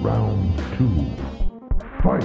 Round two. Fight!